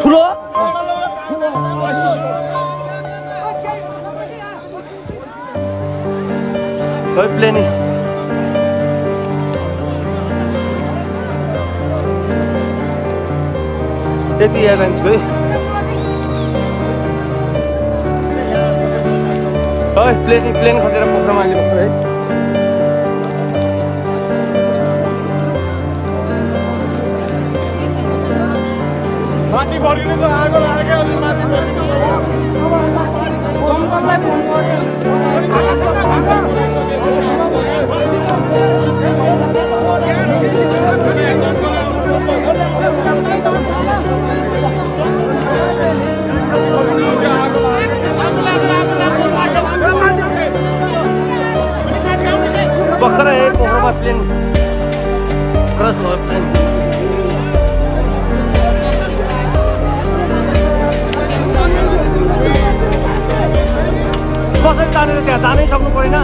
ठुलो प्लेनी त्यति एयरलाइन्सको है है प्लेनी प्लेन खसेर पोखरा अहिले है माथि त आगो लाग्यो अलि माथि पोखरामा प्लेन क्रस भयो परेन।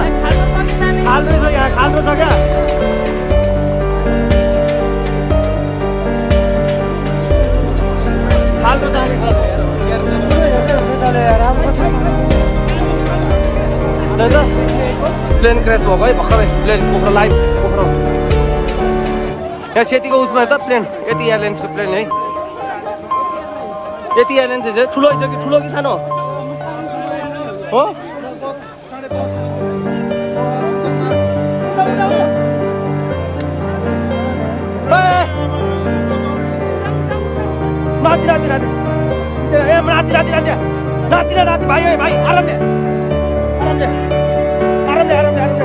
खाल्दै छ यहाँ खाल्दो छ क्या जाने प्लेन क्रास भएको है भर्खरै। प्लेन पोखरा लाइभ पोखरा यहाँ सेतीको उसमा त प्लेन। यति एयरलाइन्सको प्लेन है। यति एयरलाइन्स ठुलो कि ठुलो कि सानो? हो? नाति नाति नाति ए नाति नाति नाति नाति न नाति भाइ है भाइ आरामले आरामले आरामले आरामले आरामले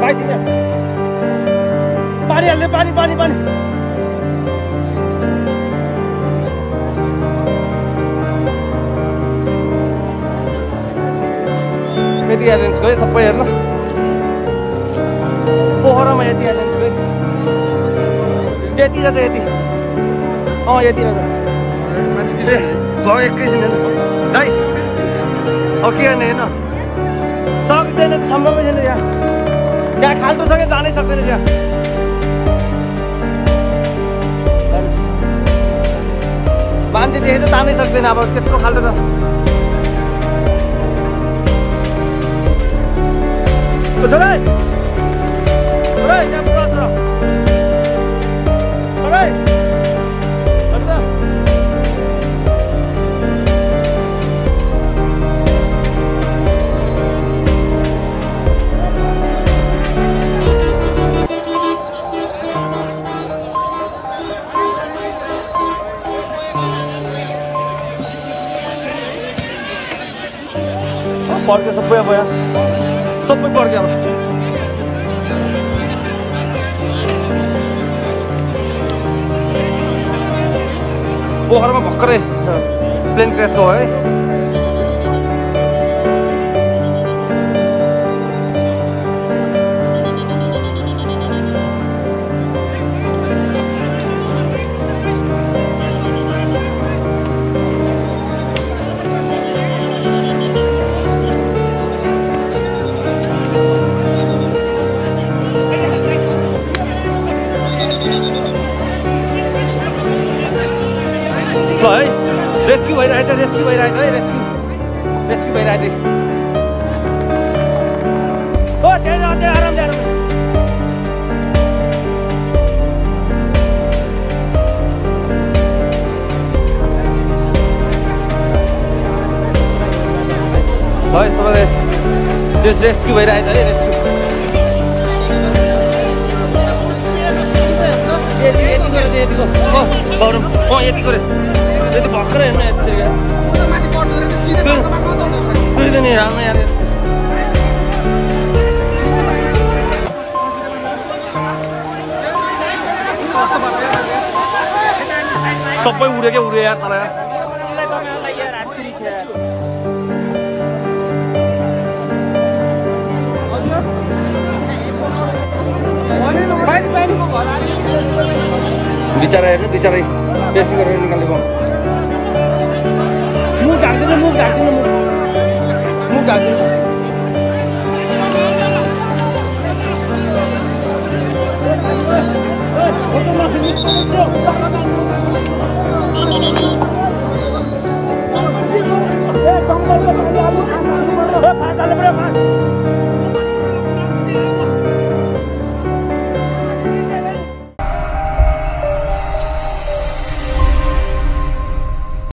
भाइ दिन्छ पानी हाल्ने पानी पानी पानी। यति एयरलाइन्सको है सबै हेर्नु। पोखरामा यति एयरलाइन्सको है यति रहेछ यति। अँ यति रहेछ ए भयो एकैछिन दाइ अब के गर्ने हेर्न? सक्दैन सम्भवै छैन त्यहाँ। त्यहाँ छ क्या जानै सक्दैन त्यहाँ। मान्छे देखेछ तानै सक्दैन अब त्यत्रो खाल्दो छ। छोरा पर्क्यो सबै अब यहाँ। सबै पर्क्यो अब। पोखरामा भर्खरै प्लेन क्रास भयो है। ल है रेस्क्यु भइरहेछ रेस्क्यु भइरहेछ है रेस्क्यु रेस्क्यु भइरहेछ हो सबैले त्यस रेस्क्यु भइरहेछ है रेस्क्यु यति यति गरेर यतिको यति भर्खरै हेर्नु यति फेरि त नि राम्रो यार सबै उड्यो क्या उड्यो बिचरा बिचरै बेसी गरेर निकालेको Gracias.